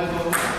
Right.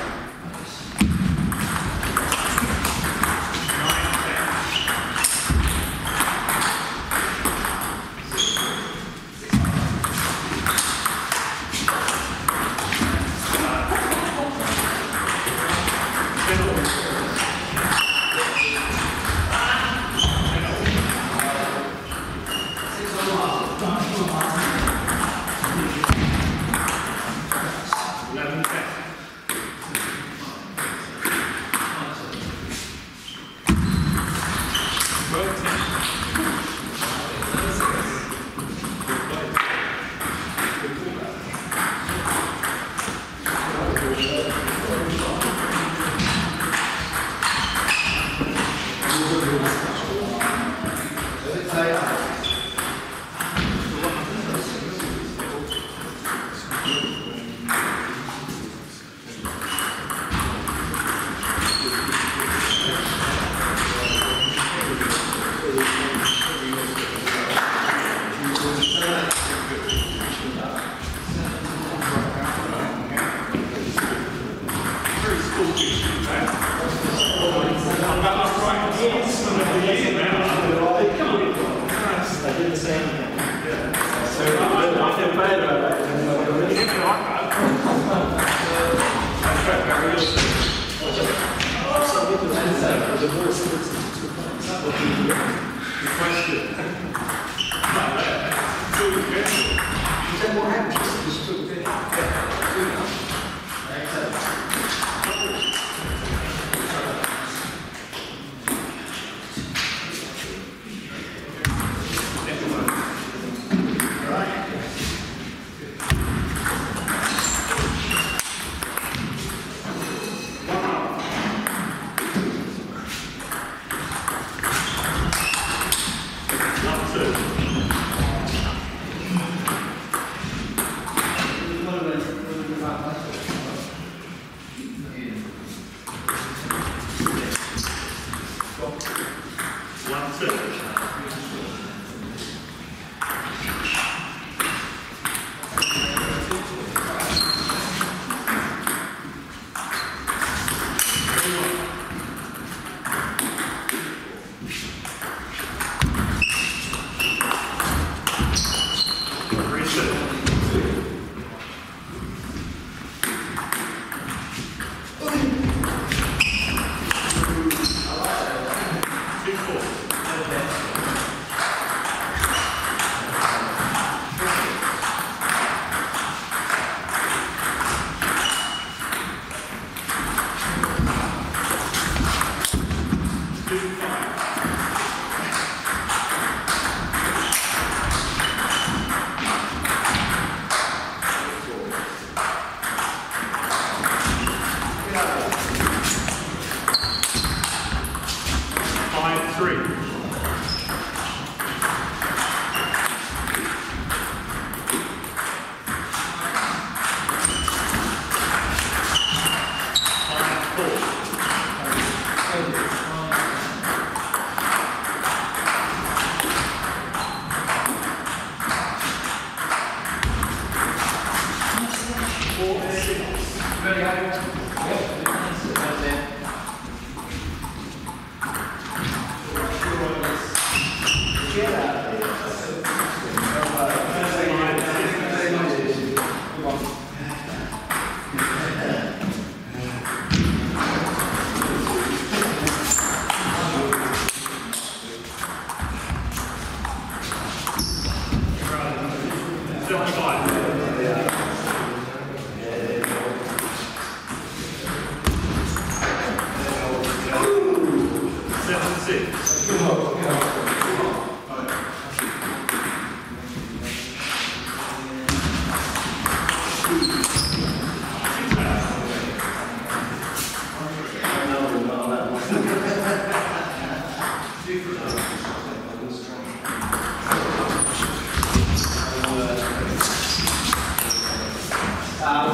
Uh,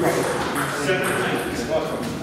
right. Welcome.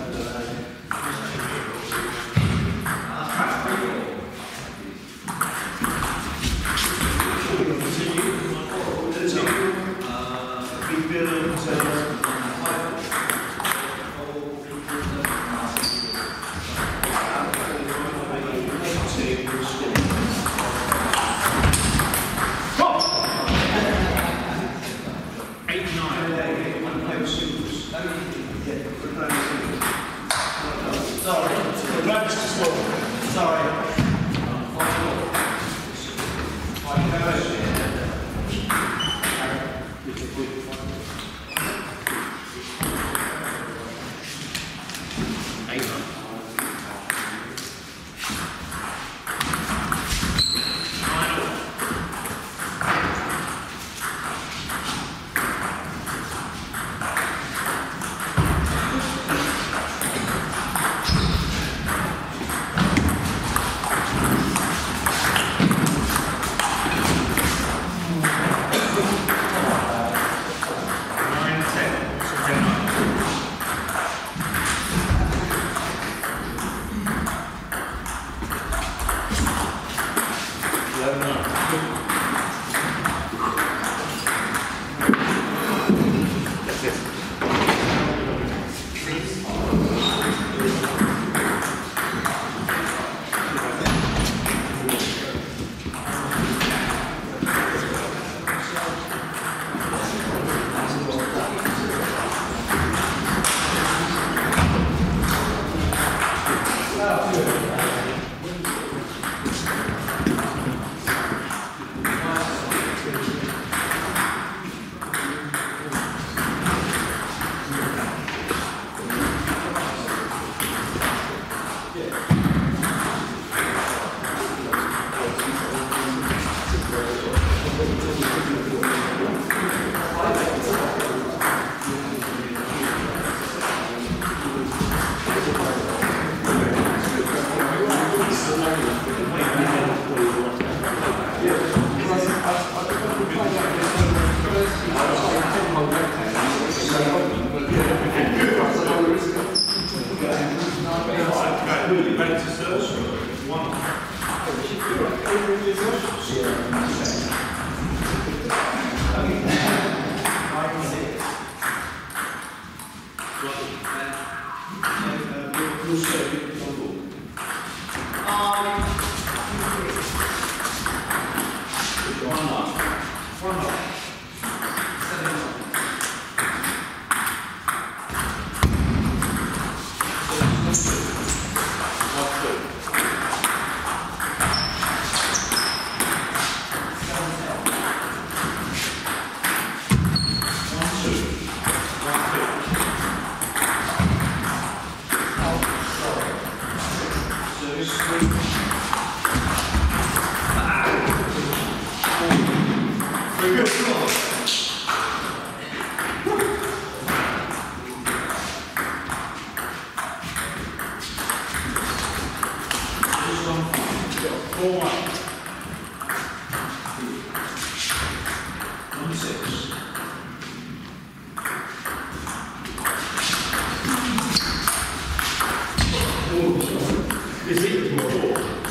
这是一个错？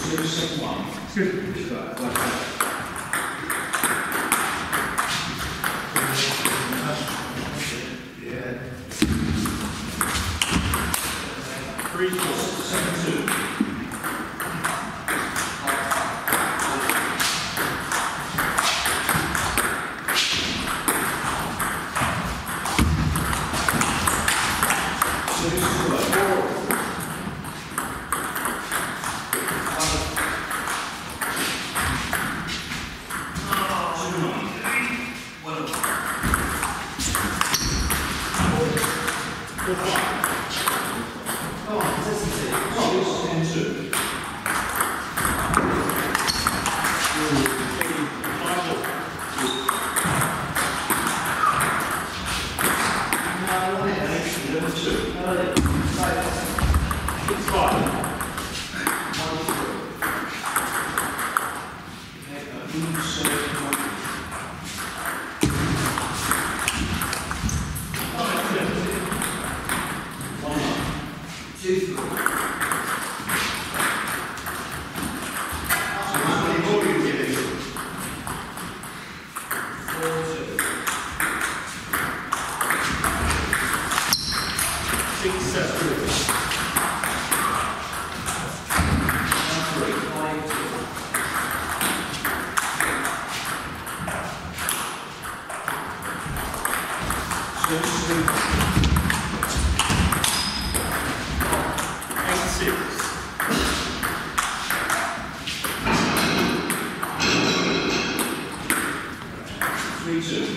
误先生吗这是你的 Six, Three,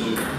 Спасибо.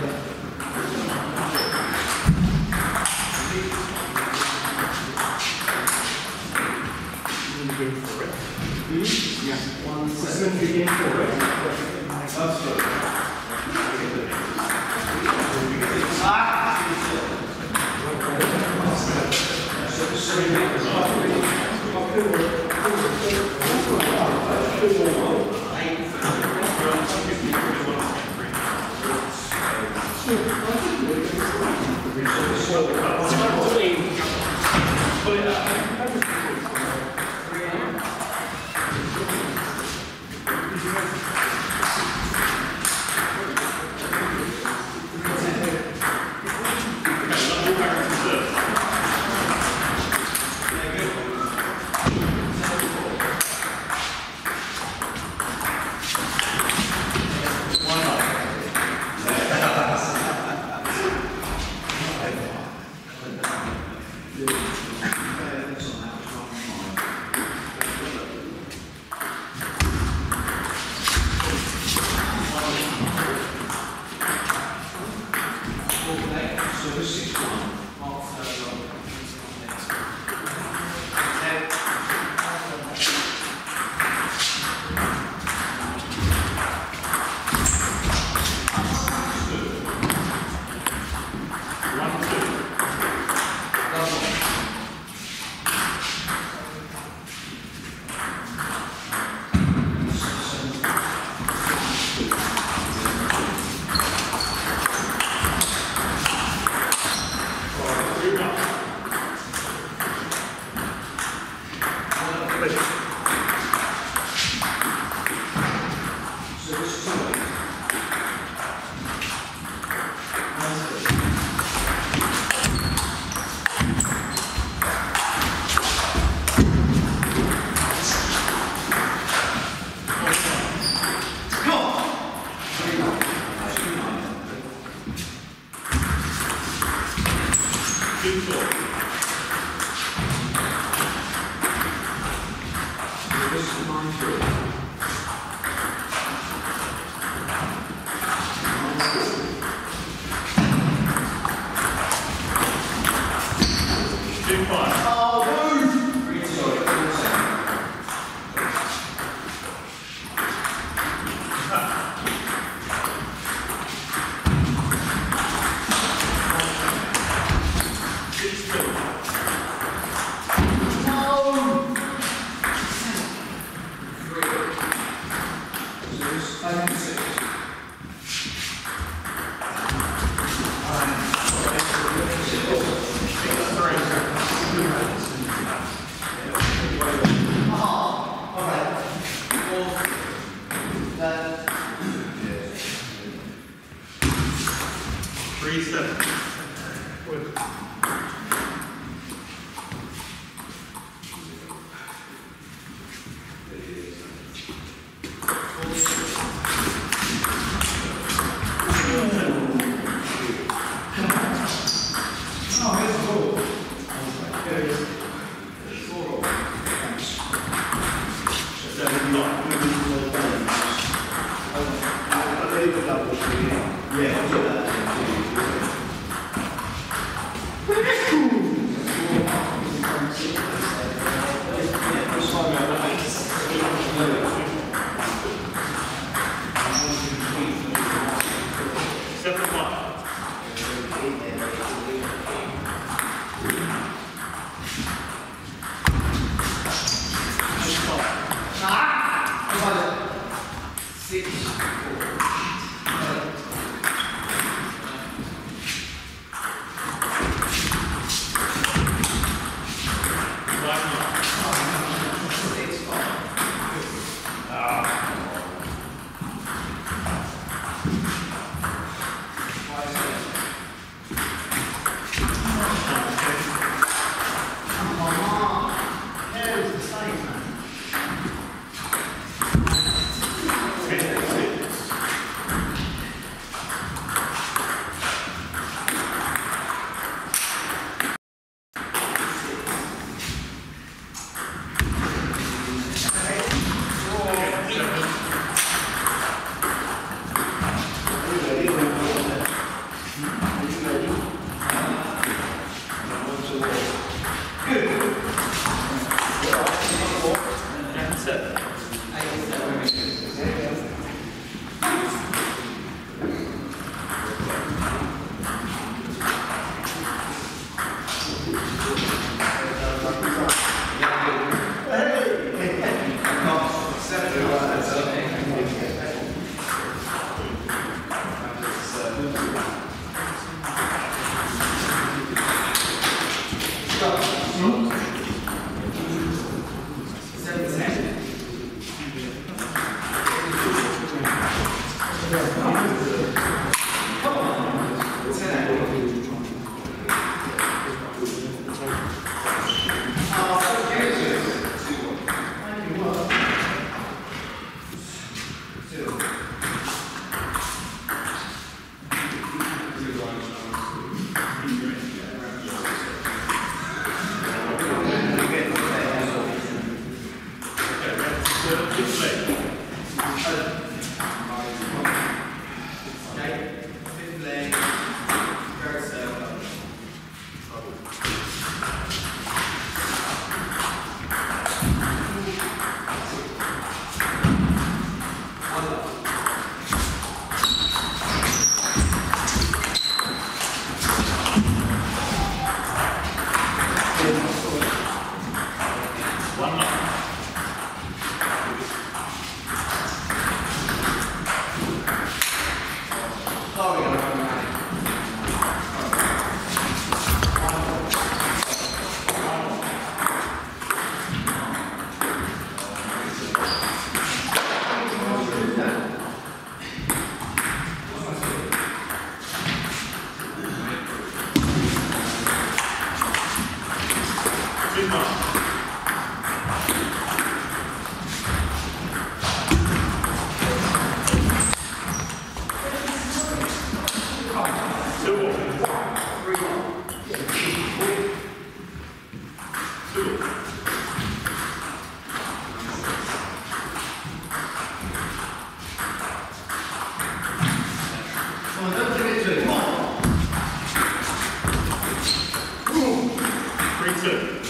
Three